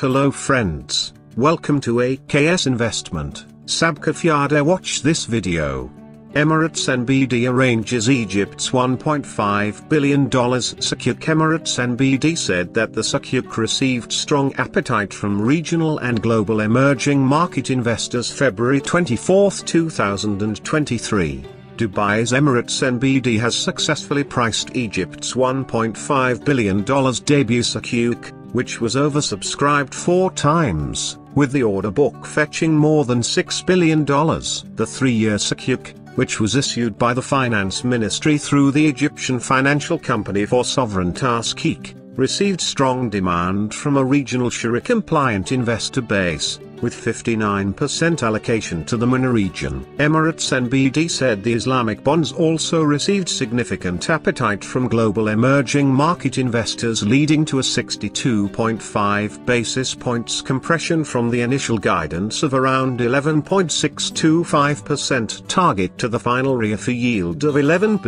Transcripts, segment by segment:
Hello friends, welcome to AKS Investment, Sabka Fayada watch this video. Emirates NBD arranges Egypt's $1.5 billion Sukuk Emirates NBD said that the Sukuk received strong appetite from regional and global emerging market investors February 24, 2023. Dubai's Emirates NBD has successfully priced Egypt's $1.5 billion debut Sukuk, which was oversubscribed four times, with the order book fetching more than $6 billion. The three-year Sukuk, which was issued by the Finance Ministry through the Egyptian financial company for sovereign Taskeek, received strong demand from a regional Sharia-compliant investor base, with 59% allocation to the MENA region. Emirates NBD said the Islamic bonds also received significant appetite from global emerging market investors leading to a 62.5 basis points compression from the initial guidance of around 11.625% target to the final reoffer yield of 11%.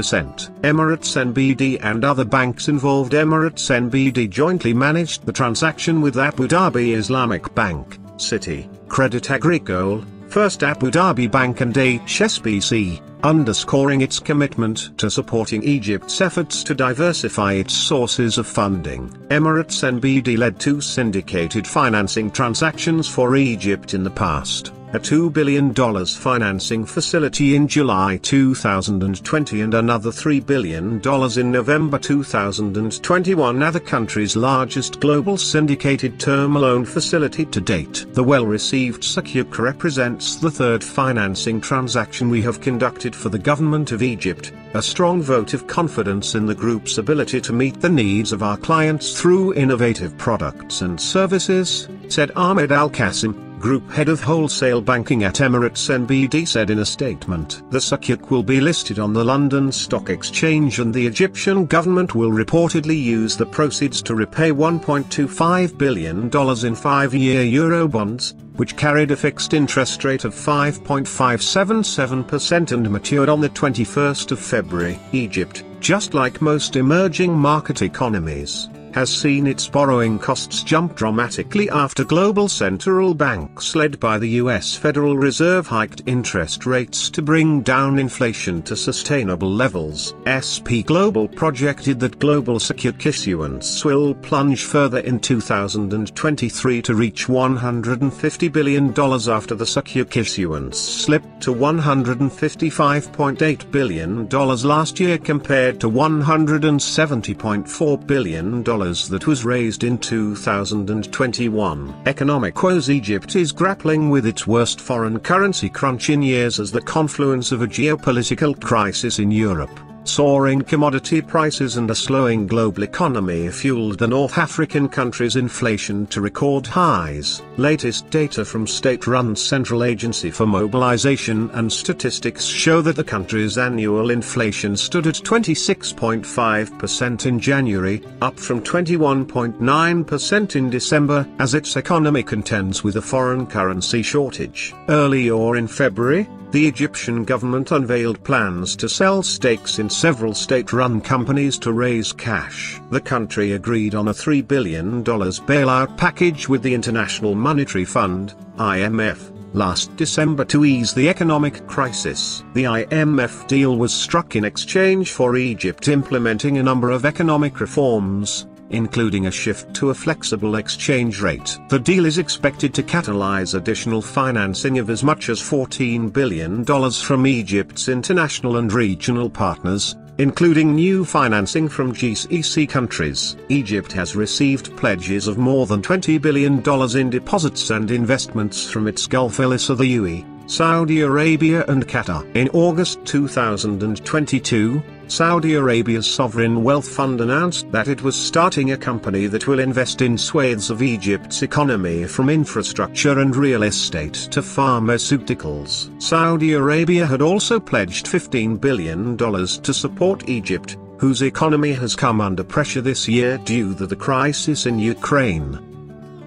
Emirates NBD and other banks involved Emirates NBD jointly managed the transaction with Abu Dhabi Islamic Bank. Citi, Credit Agricole, First Abu Dhabi Bank and HSBC, underscoring its commitment to supporting Egypt's efforts to diversify its sources of funding. Emirates NBD led two syndicated financing transactions for Egypt in the past a $2 billion financing facility in July 2020 and another $3 billion in November 2021 are the country's largest global syndicated term loan facility to date. The well-received Sukuk represents the third financing transaction we have conducted for the government of Egypt, a strong vote of confidence in the group's ability to meet the needs of our clients through innovative products and services, said Ahmed Al-Qassim, Group Head of Wholesale Banking at Emirates NBD said in a statement. The Sukuk will be listed on the London Stock Exchange and the Egyptian government will reportedly use the proceeds to repay $1.25 billion in five-year Euro bonds, which carried a fixed interest rate of 5.577% and matured on the 21st of February. Egypt, just like most emerging market economies, has seen its borrowing costs jump dramatically after global central banks led by the US Federal Reserve hiked interest rates to bring down inflation to sustainable levels. S&P Global projected that global Sukuk issuance will plunge further in 2023 to reach $150 billion after the Sukuk issuance slipped to $155.8 billion last year compared to $170.4 billion that was raised in 2021. Economic woes Egypt is grappling with its worst foreign currency crunch in years as the confluence of a geopolitical crisis in Europe Soaring commodity prices and a slowing global economy fueled the North African country's inflation to record highs. Latest data from state-run Central Agency for Mobilization and Statistics show that the country's annual inflation stood at 26.5% in January, up from 21.9% in December, as its economy contends with a foreign currency shortage. Earlier in February, the Egyptian government unveiled plans to sell stakes in several state-run companies to raise cash. The country agreed on a $3 billion bailout package with the International Monetary Fund, IMF, last December to ease the economic crisis. The IMF deal was struck in exchange for Egypt implementing a number of economic reforms, including a shift to a flexible exchange rate. The deal is expected to catalyze additional financing of as much as $14 billion from Egypt's international and regional partners, including new financing from GCC countries. Egypt has received pledges of more than $20 billion in deposits and investments from its Gulf allies the UAE, Saudi Arabia and Qatar. In August 2022, Saudi Arabia's sovereign wealth fund announced that it was starting a company that will invest in swathes of Egypt's economy from infrastructure and real estate to pharmaceuticals. Saudi Arabia had also pledged $15 billion to support Egypt, whose economy has come under pressure this year due to the crisis in Ukraine.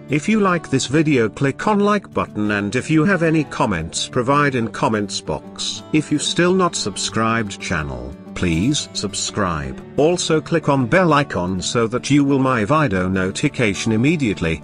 If you like this video click on like button and if you have any comments provide in comments box. If you still not subscribed channel, please subscribe. Also click on bell icon so that you will my video notification immediately.